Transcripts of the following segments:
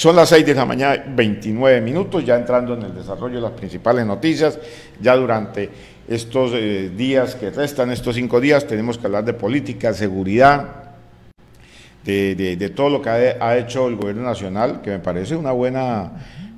Son las 6 de la mañana, 29 minutos, ya entrando en el desarrollo de las principales noticias. Ya durante estos eh, días que restan, estos cinco días, tenemos que hablar de política, seguridad, de, todo lo que ha, hecho el gobierno nacional, que me parece una buena,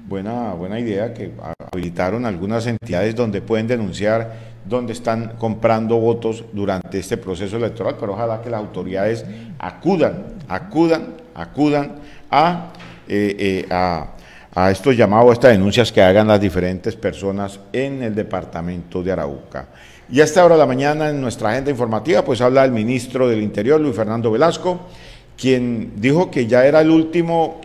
buena, buena idea, que habilitaron algunas entidades donde pueden denunciar donde están comprando votos durante este proceso electoral, pero ojalá que las autoridades acudan, acudan, acudan a eh, eh, a, estos llamados, a estas denuncias que hagan las diferentes personas en el departamento de Arauca. Y a esta hora de la mañana en nuestra agenda informativa pues habla el ministro del Interior, Luis Fernando Velasco, quien dijo que ya era el último,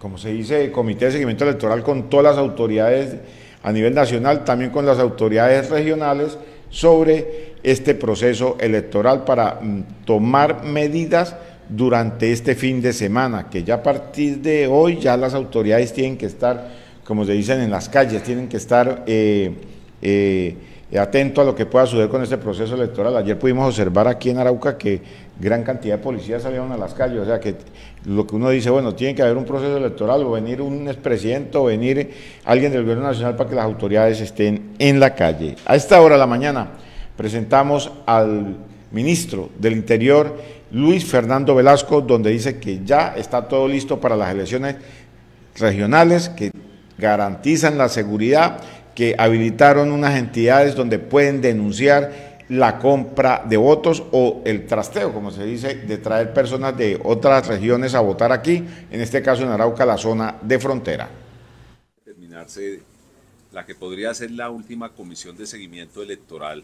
como se dice, comité de seguimiento electoral con todas las autoridades a nivel nacional, también con las autoridades regionales sobre este proceso electoral para mm, tomar medidas durante este fin de semana, que ya a partir de hoy ya las autoridades tienen que estar, como se dicen en las calles, tienen que estar eh, eh, atentos a lo que pueda suceder con este proceso electoral. Ayer pudimos observar aquí en Arauca que gran cantidad de policías salieron a las calles, o sea que lo que uno dice, bueno, tiene que haber un proceso electoral o venir un expresidente o venir alguien del gobierno nacional para que las autoridades estén en la calle. A esta hora de la mañana presentamos al ministro del Interior, Luis Fernando Velasco, donde dice que ya está todo listo para las elecciones regionales, que garantizan la seguridad, que habilitaron unas entidades donde pueden denunciar la compra de votos o el trasteo, como se dice, de traer personas de otras regiones a votar aquí, en este caso en Arauca, la zona de frontera. Terminarse la que podría ser la última comisión de seguimiento electoral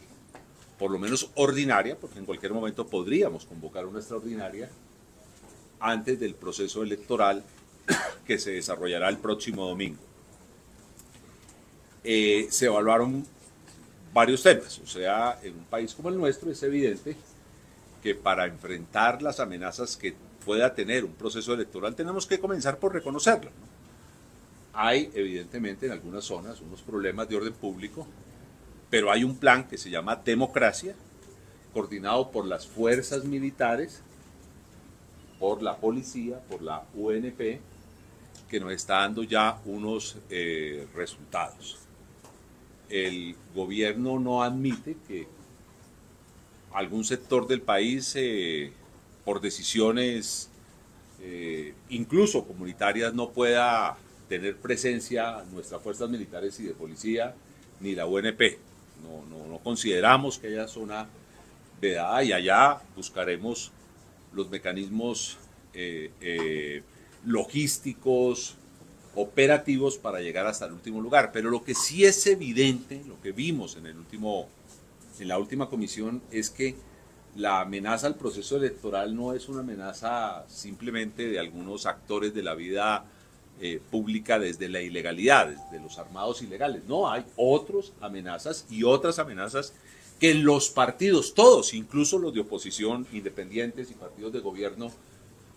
por lo menos ordinaria, porque en cualquier momento podríamos convocar una extraordinaria antes del proceso electoral que se desarrollará el próximo domingo. Eh, se evaluaron varios temas, o sea, en un país como el nuestro es evidente que para enfrentar las amenazas que pueda tener un proceso electoral tenemos que comenzar por reconocerlo. Hay evidentemente en algunas zonas unos problemas de orden público pero hay un plan que se llama Democracia, coordinado por las fuerzas militares, por la policía, por la UNP, que nos está dando ya unos eh, resultados. El gobierno no admite que algún sector del país, eh, por decisiones eh, incluso comunitarias, no pueda tener presencia nuestras fuerzas militares y de policía ni la UNP no, consideramos que haya zona vedada y allá buscaremos los mecanismos eh, eh, logísticos, operativos para llegar hasta el último lugar. Pero lo que sí es evidente, lo que vimos en, el último, en la última comisión, es que la amenaza al proceso electoral no es una amenaza simplemente de algunos actores de la vida eh, pública desde la ilegalidad, desde los armados ilegales. No, hay otras amenazas y otras amenazas que los partidos, todos, incluso los de oposición, independientes y partidos de gobierno,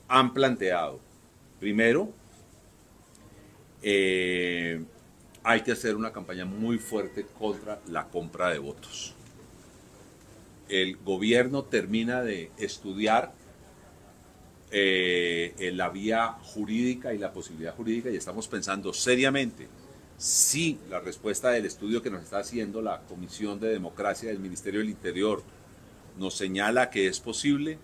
han planteado. Primero, eh, hay que hacer una campaña muy fuerte contra la compra de votos. El gobierno termina de estudiar eh, la vía jurídica y la posibilidad jurídica y estamos pensando seriamente si la respuesta del estudio que nos está haciendo la Comisión de Democracia del Ministerio del Interior nos señala que es posible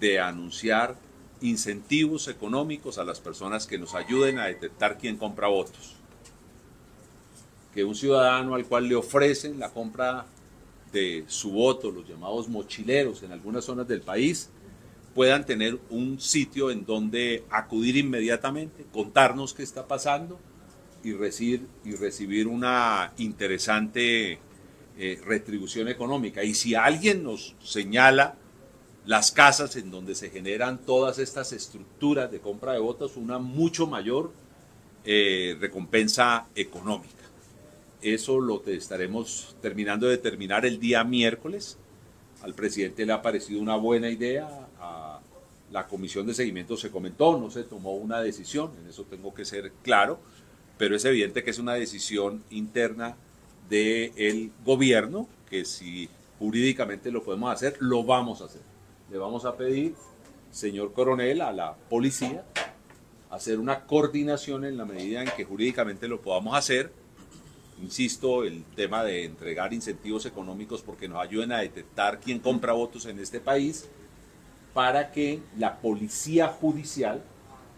de anunciar incentivos económicos a las personas que nos ayuden a detectar quién compra votos. Que un ciudadano al cual le ofrecen la compra de su voto, los llamados mochileros en algunas zonas del país, puedan tener un sitio en donde acudir inmediatamente, contarnos qué está pasando y recibir, y recibir una interesante eh, retribución económica. Y si alguien nos señala las casas en donde se generan todas estas estructuras de compra de votos, una mucho mayor eh, recompensa económica. Eso lo estaremos terminando de determinar el día miércoles. Al presidente le ha parecido una buena idea, la comisión de seguimiento se comentó, no se tomó una decisión, en eso tengo que ser claro, pero es evidente que es una decisión interna del gobierno, que si jurídicamente lo podemos hacer, lo vamos a hacer. Le vamos a pedir, señor coronel, a la policía, hacer una coordinación en la medida en que jurídicamente lo podamos hacer. Insisto, el tema de entregar incentivos económicos porque nos ayuden a detectar quién compra votos en este país para que la policía judicial,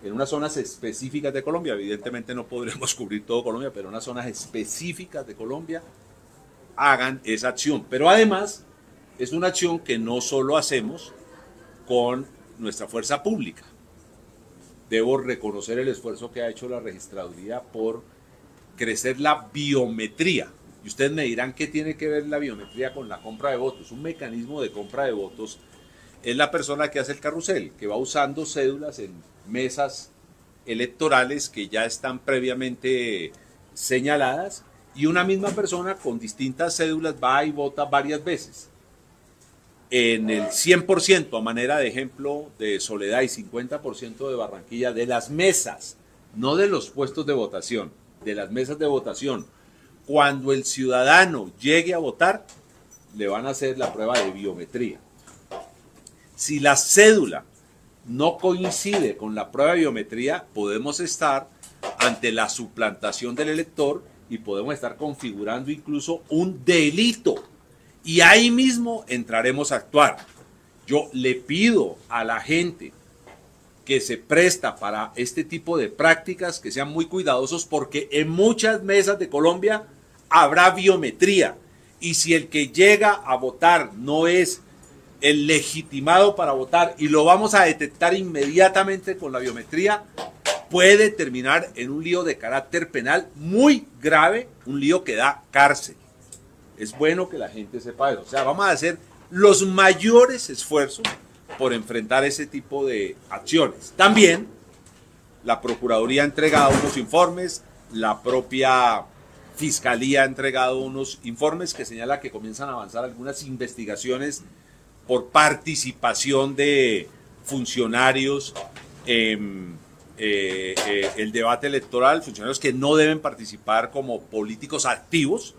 en unas zonas específicas de Colombia, evidentemente no podremos cubrir todo Colombia, pero en unas zonas específicas de Colombia, hagan esa acción. Pero además es una acción que no solo hacemos con nuestra fuerza pública. Debo reconocer el esfuerzo que ha hecho la registraduría por crecer la biometría. Y ustedes me dirán qué tiene que ver la biometría con la compra de votos. Un mecanismo de compra de votos es la persona que hace el carrusel, que va usando cédulas en mesas electorales que ya están previamente señaladas y una misma persona con distintas cédulas va y vota varias veces. En el 100%, a manera de ejemplo, de Soledad y 50% de Barranquilla, de las mesas, no de los puestos de votación, de las mesas de votación, cuando el ciudadano llegue a votar, le van a hacer la prueba de biometría. Si la cédula no coincide con la prueba de biometría, podemos estar ante la suplantación del elector y podemos estar configurando incluso un delito. Y ahí mismo entraremos a actuar. Yo le pido a la gente que se presta para este tipo de prácticas que sean muy cuidadosos porque en muchas mesas de Colombia habrá biometría. Y si el que llega a votar no es el legitimado para votar y lo vamos a detectar inmediatamente con la biometría, puede terminar en un lío de carácter penal muy grave, un lío que da cárcel. Es bueno que la gente sepa eso. O sea, vamos a hacer los mayores esfuerzos por enfrentar ese tipo de acciones. También la Procuraduría ha entregado unos informes, la propia Fiscalía ha entregado unos informes que señala que comienzan a avanzar algunas investigaciones por participación de funcionarios en eh, eh, el debate electoral, funcionarios que no deben participar como políticos activos,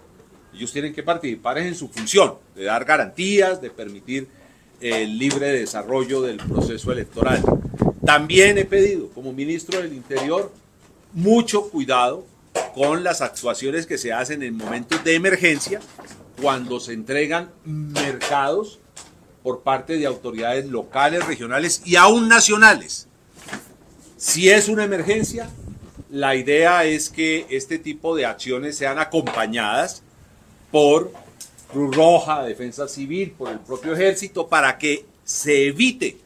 ellos tienen que participar en su función, de dar garantías, de permitir el libre desarrollo del proceso electoral. También he pedido, como ministro del Interior, mucho cuidado con las actuaciones que se hacen en momentos de emergencia, cuando se entregan mercados por parte de autoridades locales, regionales y aún nacionales. Si es una emergencia, la idea es que este tipo de acciones sean acompañadas por Cruz Roja, Defensa Civil, por el propio ejército, para que se evite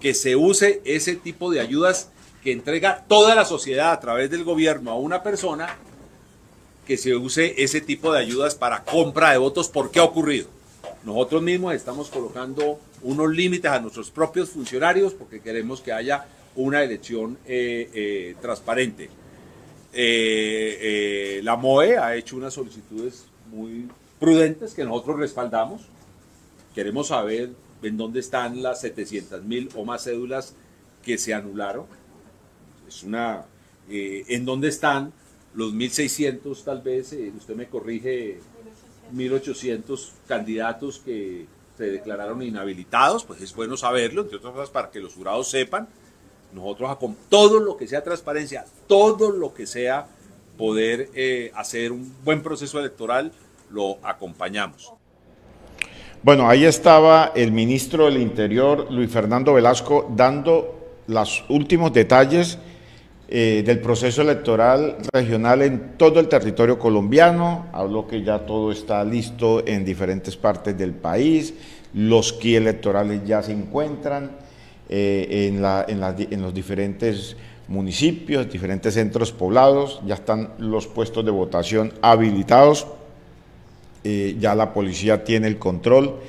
que se use ese tipo de ayudas que entrega toda la sociedad a través del gobierno a una persona, que se use ese tipo de ayudas para compra de votos. ¿Por qué ha ocurrido? Nosotros mismos estamos colocando unos límites a nuestros propios funcionarios porque queremos que haya una elección eh, eh, transparente. Eh, la MOE ha hecho unas solicitudes muy prudentes que nosotros respaldamos. Queremos saber en dónde están las 700 mil o más cédulas que se anularon. Es una, en dónde están los 1.600 tal vez, usted me corrige, 1.800 candidatos que se declararon inhabilitados, pues es bueno saberlo, entre otras cosas para que los jurados sepan. Nosotros todo lo que sea transparencia, todo lo que sea poder eh, hacer un buen proceso electoral, lo acompañamos. Bueno, ahí estaba el ministro del Interior, Luis Fernando Velasco, dando los últimos detalles eh, del proceso electoral regional en todo el territorio colombiano. Habló que ya todo está listo en diferentes partes del país, los key electorales ya se encuentran eh, en, en los diferentes municipios, diferentes centros poblados, ya están los puestos de votación habilitados, eh, ya la policía tiene el control